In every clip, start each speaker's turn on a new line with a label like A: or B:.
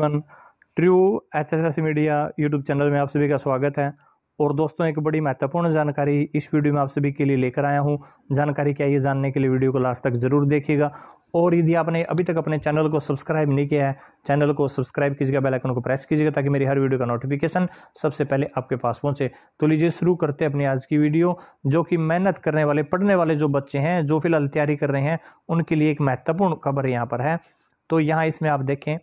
A: One true H S S media YouTube channel में आप सभी का स्वागत है। और दोस्तों, एक बड़ी महत्वपूर्ण जानकारी इस वीडियो में आप सभी के लिए लेकर आया हूँ। जानकारी क्या ये जानने के लिए वीडियो को लास्ट तक ज़रूर देखिएगा। और यदि आपने अभी तक अपने चैनल को सब्सक्राइब नहीं किया है, चैनल को सब्सक्राइब कीजिएगा, बेल आइकन को प्रेस कीजिएगा ताकि मेरी हर वीडियो का नोटिफिकेशन सबसे पहले आपके पास पहुँचे। तो लीजिए, शुरू करते हैं अपनी आज की वीडियो, जो कि मेहनत करने वाले, पढ़ने वाले जो बच्चे हैं, जो फ़िलहाल तैयारी कर रहे हैं, उनके लिए एक महत्वपूर्ण खबर यहाँ पर है। तो यहाँ इसमें आप देखें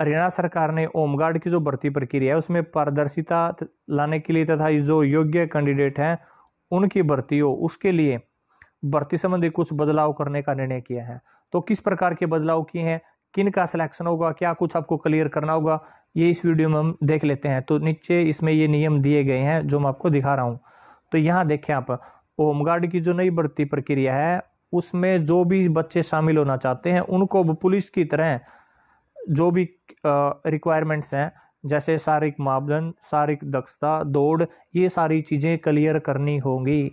A: हरियाणा सरकार ने होमगार्ड की जो भर्ती प्रक्रिया है, उसमें पारदर्शिता लाने के लिए तथा जो योग्य कैंडिडेट हैं, उनकी भर्ती हो, उसके लिए भर्ती संबंधी कुछ बदलाव करने का निर्णय किया है। तो किस प्रकार के बदलाव किए हैं, किन का सिलेक्शन होगा, क्या कुछ आपको क्लियर करना होगा, ये इस वीडियो में हम देख लेते हैं। तो नीचे इसमें ये नियम दिए गए हैं, जो मैं आपको दिखा रहा हूँ। तो यहाँ देखें आप, होमगार्ड की जो नई भर्ती प्रक्रिया है, उसमें जो भी बच्चे शामिल होना चाहते हैं, उनको पुलिस की तरह जो भी रिक्वायरमेंट्स हैं, जैसे शारीरिक मापदंड, शारीरिक दक्षता, दौड़, ये सारी चीज़ें क्लियर करनी होंगी।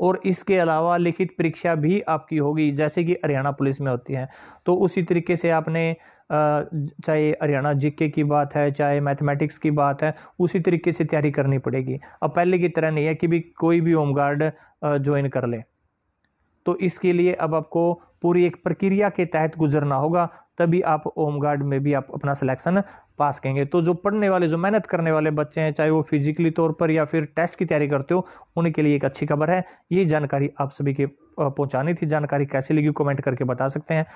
A: और इसके अलावा लिखित परीक्षा भी आपकी होगी, जैसे कि हरियाणा पुलिस में होती है। तो उसी तरीके से आपने चाहे हरियाणा जीके की बात है, चाहे मैथमेटिक्स की बात है, उसी तरीके से तैयारी करनी पड़ेगी। अब पहले की तरह नहीं है कि भी कोई भी होमगार्ड ज्वाइन कर ले। तो इसके लिए अब आपको पूरी एक प्रक्रिया के तहत गुजरना होगा, तभी आप होमगार्ड में भी आप अपना सिलेक्शन पास करेंगे। तो जो पढ़ने वाले, जो मेहनत करने वाले बच्चे हैं, चाहे वो फिजिकली तौर पर या फिर टेस्ट की तैयारी करते हो, उनके लिए एक अच्छी खबर है। ये जानकारी आप सभी के पहुंचानी थी। जानकारी कैसे लगी कमेंट करके बता सकते हैं।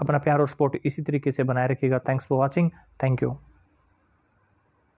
A: अपना प्यार और सपोर्ट इसी तरीके से बनाए रखिएगा। Thanks for watching thank you